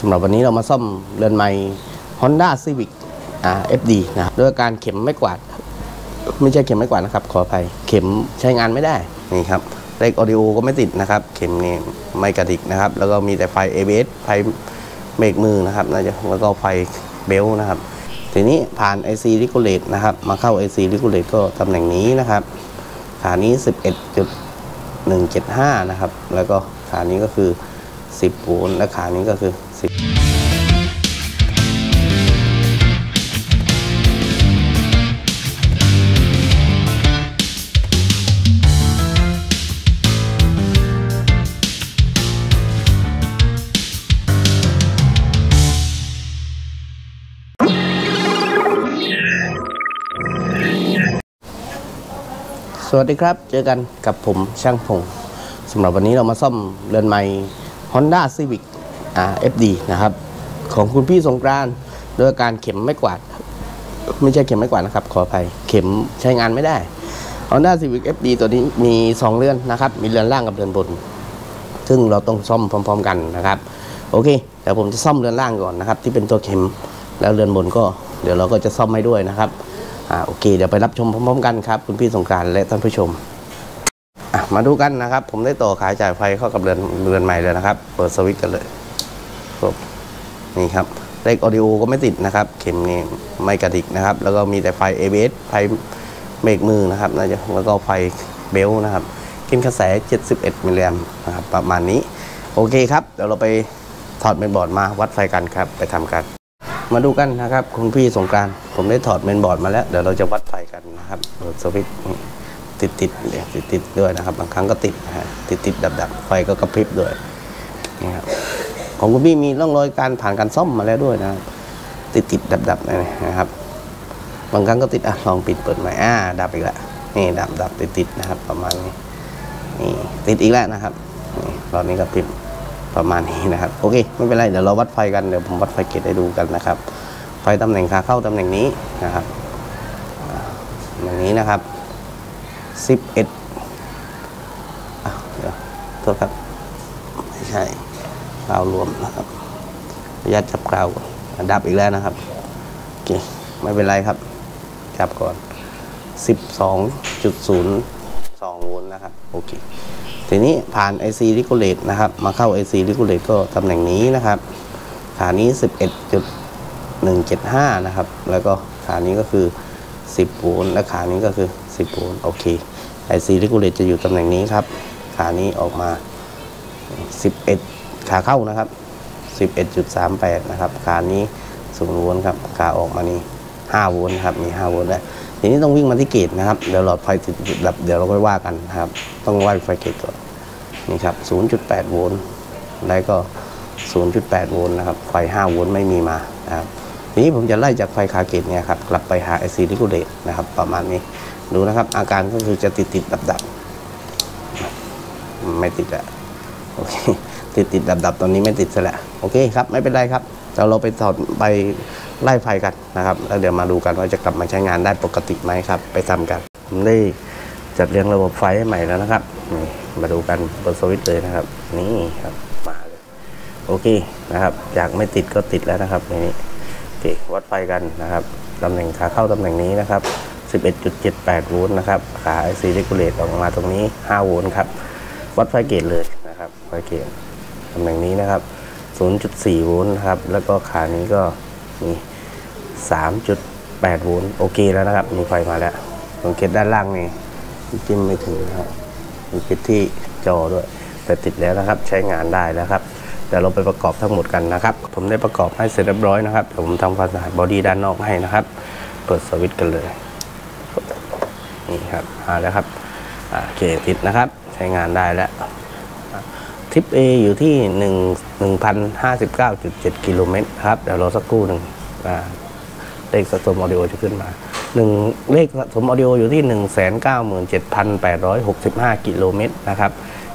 สำหรับวันนี้เรามาซ่อมเรือนไมล์ Honda Civic FD นะครับด้วยการเข็มไม่กวาด ไม่ใช่เข็มไม่กวาดนะครับ ขออภัยเข็มใช้งานไม่ได้นี่ครับเลข ODO ก็ไม่ติดนะครับ เข็มนี่ไม่กระดิกนะครับ แล้วก็มีแต่ไฟ ABS ไฟเบรกมือนะครับน่าจะแล้วก็ไฟ belt นะครับ ทีนี้ผ่าน IC Regulate นะครับ มาเข้า IC Regulate ก็ตำแหน่งนี้นะครับขานี้ 11.175 นะครับ แล้วก็ขานี้ก็คือ 10โวลต์และขานี้ก็คือ 10สวัสดีครับ เจอกันกับผมช่างพงสำหรับวันนี้เรามาซ่อมเรือนไม้ Honda Civic FD นะครับของคุณพี่สงกรานต์ด้วยการเข็มไม่กวาด ไม่ใช่เข็มไม่กวาดนะครับ ขออภัยเข็มใช้งานไม่ได้ Honda Civic FD ตัวนี้มี 2 เรือนนะครับ มีเรือนล่างกับเรือนบน ซึ่งเราต้องซ่อมพร้อม ๆ กันนะครับ โอเคเดี๋ยวผมจะซ่อมเรือนล่างก่อนนะครับ ที่เป็นตัวเข็มแล้วเรือนบนก็ เดี๋ยวเราก็จะซ่อมให้ด้วยนะครับอ่าโอเค เดี๋ยวไปรับชมพร้อมๆกันครับ คุณพี่สงกรานต์และท่านผู้ชมมาดูกันนะครับ ผมได้ต่อขาจ่ายไฟเข้ากับเรือนเรือนไมล์เลยนะครับ เปิดสวิตช์กันเลย ครับนี่ครับเลข ODO ก็ไม่ติดนะครับ เข็มนี่ไม่กระดิกนะครับ แล้วก็มีแต่ไฟ ABS ไฟเบรกมือนะครับน่าจะแล้วก็ไฟ belt นะครับกินกระแส 71 มิลลิแอมป์นะครับ ประมาณนี้ โอเคครับ เดี๋ยวเราไปถอดเมนบอร์ดมาวัดไฟกันครับ ไปทำกัน มาดูกันนะครับ คุณพี่สงกรารผมได้ถอดเมนบอร์ดมาแล้ว เดี๋ยวเราจะวัดไฟกันนะครับเปิดสวิตช์ติดติดติดติดๆด้วยนะครับ บางครั้งก็ติดนะฮะติดติดดับดับๆไฟก็กระพริบด้วยนี่ครับ ของคุณพี่มีร่องรอยการผ่านการซ่อมมาแล้วด้วยนะครับติดติดดับดับนะครับ บางครั้งก็ติดอะลองปิดเปิดใหม่อ่าดับอีกแล้วนี่ดับดับติดติดนะครับ ประมาณนี้นี่ติดอีกแล้วนะครับนี่รอบนี้ก็ปิดประมาณนี้นะครับ โอเคไม่เป็นไรเดี๋ยวเราวัดไฟกันเดี๋ยวผมวัดไฟเกตให้ดูกันนะครับ ไฟตำแหน่งขาเข้าตำแหน่งนี้นะครับอย่างนี้นะครับ11อะเดี๋ยวโทษครับไม่ใช่ กราวรวมนะครับระยะจับกราวก่อนดับอีกแล้วนะครับโอเคไม่เป็นไรครับ จับก่อน 12.02โวลต์นะครับโอเคทีนี้ผ่าน IC Regulate นะครับ มาเข้า IC Regulate ก็ตำแหน่งนี้นะครับขานี้ 11.175 นะครับ แล้วก็ขานี้ก็คือ 10โวลต์และขานี้ก็คือ 10โวลต์โอเค IC Regulate จะอยู่ตำแหน่งนี้ครับ ขานี้ออกมา 11 ขาเข้านะครับ 11.38 นะครับขานี้0โวลต์ครับขาออกมานี่5โวลต์ครับมี5โวลต์แล้วทีนี้ต้องวิ่งมาที่ gate นะครับเดี๋ยวหลอดไฟติดดับเดี๋ยวเราค่อยว่ากันครับ ต้องวัดไฟ gate ก่อนนี่ครับ 0.8 โวลต์แล้วก็ 0.8 โวลต์นะครับไฟ 5 โวลต์ไม่มีมานะครับทีนี้ผมจะไล่จากไฟขา gate เนี่ยครับกลับไปหา IC Regulate นะครับประมาณนี้ดูนะครับ อาการก็คือจะติดติดดับดับไม่ติดแล้ว โอเคติดติดดับดับตอนนี้ไม่ติดซะแล้วโอเคครับไม่เป็นไรครับเดี๋ยวเราไปถอดไปไล่ไฟกันนะครับแล้วเดี๋ยวมาดูกันว่าจะกลับมาใช้งานได้ปกติไหมครับ ไปทำกันผมได้จัดเรียงระบบไฟให้ใหม่แล้วนะครับนี่มาดูกันเปิดสวิตช์เลยนะครับ นี่ครับมาเลยโอเคนะครับจากไม่ติดก็ติดแล้วนะครับในนี้โอเควัดไฟกันนะครับตำแหน่งขาเข้าตำแหน่งนี้นะครับ 11.78 โวลต์นะครับ ขา IC Regulate ออกมาตรงนี้ 5 โวลต์ครับ วัดไฟ gate เลย นะครับไฟ gate ตำแหน่งนี้นะครับ 0.4 โวลต์ครับ แล้วก็ขานี้ก็มี3.8 โวลต์โอเคแล้วนะครับ มีไฟมาแล้วสังเกตด้านล่างนี่จิ้มไม่ถึงนะครับมีปิดที่จอด้วย แต่ติดแล้วนะครับใช้งานได้แล้วครับเดี๋ยวเราไปประกอบทั้งหมดกันนะครับ ผมได้ประกอบให้เสร็จเรียบร้อยนะครับเดี๋ยวผมทำความสะอาด body ด้านนอกให้นะครับ เปิดสวิตช์กันเลยนี่ครับมาแล้วครับโอเคติดนะครับ ใช้งานได้แล้ว Trip A อยู่ที่ 1 1,059.7 กิโลเมตรครับ เดี๋ยวรอสักครู่หนึ่งเลขสะสม ODO จะขึ้นมาหนึ่งเลขสะสม ODO อยู่ที่ 197,865 กิโลเมตรนะครับ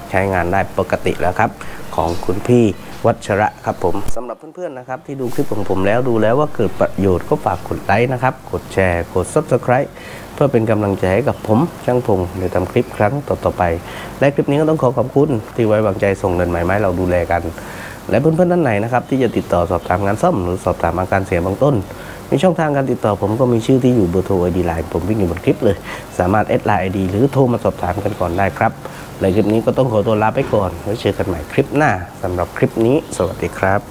ใช้งานได้ปกติแล้วครับ ของคุณพี่วัชระครับผมสำหรับเพื่อนๆนะครับ ที่ดูคลิปของผมแล้วดูแล้วว่าเกิดประโยชน์ก็ฝากกดไลค์นะครับ กดแชร์ กด Subscribe เพื่อเป็นกำลังใจให้กับผมช่างพงษ์ในทำคลิปครั้งต่อๆไป และคลิปนี้ก็ต้องขอขอบคุณที่ไว้วางใจส่งเรือนไมล์มาให้เราดูแลกัน และเพื่อนๆท่านไหนนะครับที่จะติดต่อสอบถามงานซ่อมหรือสอบถามอาการเสียบื้องต้นมีช่องทางการติดต่อผมก็มีชื่อที่อยู่เบอร์โทร ID LINE ผมวิ่งอยู่บนคลิปเลย สามารถ add LINE ID หรือโทรมาสอบถามกันก่อนได้ครับและคลิปนี้ก็ต้องขอตัวลาไปก่อนไว้เจอกันใหม่คลิปหน้าสำหรับคลิปนี้ สวัสดีครับ